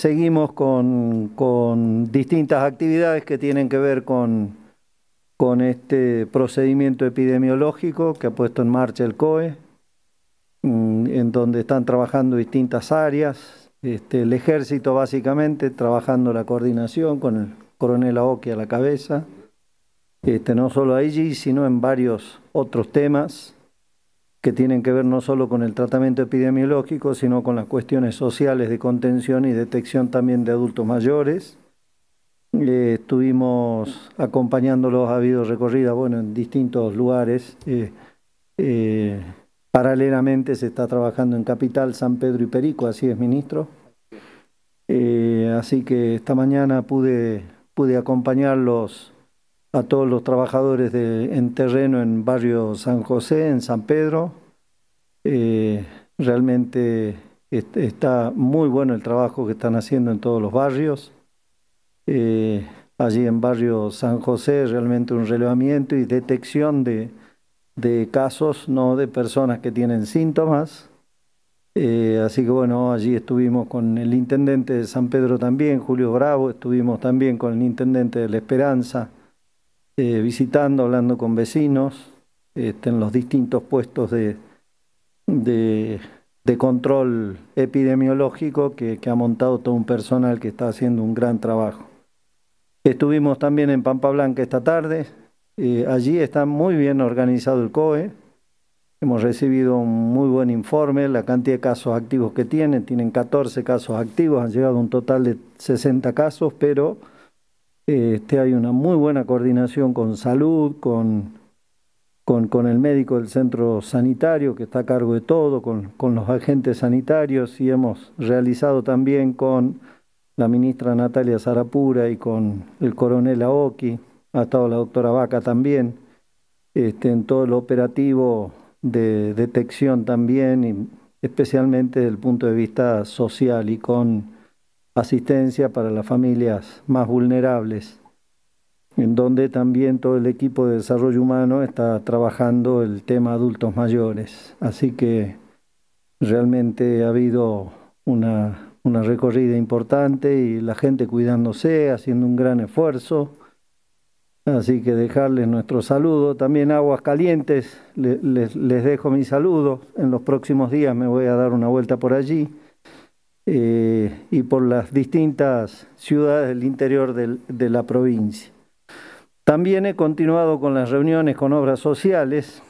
seguimos con, con, distintas actividades que tienen que ver con, con este procedimiento epidemiológico que ha puesto en marcha el COE, mm, en donde están trabajando distintas áreas, este, el ejército básicamente trabajando la coordinación con el coronel Aoki a la cabeza, este, no solo allí, sino en varios otros temas que tienen que ver no solo con el tratamiento epidemiológico, sino con las cuestiones sociales de contención y detección también de adultos mayores. Eh, estuvimos acompañándolos, ha habido recorrida bueno, en distintos lugares. Eh, eh, paralelamente se está trabajando en Capital, San Pedro y Perico, así es, ministro. así que esta mañana pude, pude acompañarlos a todos los trabajadores de, en terreno en barrio San José, en San Pedro. Eh, realmente está muy bueno el trabajo que están haciendo en todos los barrios. Eh, allí en barrio San José realmente un relevamiento y detección de, de casos, no de personas que tienen síntomas. Eh, así que bueno, allí estuvimos con el intendente de San Pedro también, Julio Bravo, estuvimos también con el intendente de La Esperanza, eh, visitando, hablando con vecinos este, en los distintos puestos de, de, control epidemiológico que, ha montado todo un personal que está haciendo un gran trabajo. Estuvimos también en Pampa Blanca esta tarde, eh, allí está muy bien organizado el COE, hemos recibido un muy buen informe, la cantidad de casos activos que tienen, tienen 14 casos activos, han llegado a un total de 60 casos, pero este, hay una muy buena coordinación con salud, con, con, el médico del centro sanitario que está a cargo de todo, con, los agentes sanitarios y hemos realizado también con la ministra Natalia Zarapura y con el coronel Aoki, ha estado la doctora Vaca también, este, en todo el operativo de detección también, y especialmente desde el punto de vista social y con asistencia para las familias más vulnerables, en donde también todo el equipo de desarrollo humano está trabajando el tema adultos mayores. Así que realmente ha habido una, una recorrida importante y la gente cuidándose, haciendo un gran esfuerzo. Así que dejarles nuestro saludo. También aguas calientes, les, les dejo mi saludo. En los próximos días me voy a dar una vuelta por allí. Eh, y por las distintas ciudades del interior de la provincia. También he continuado con las reuniones con obras sociales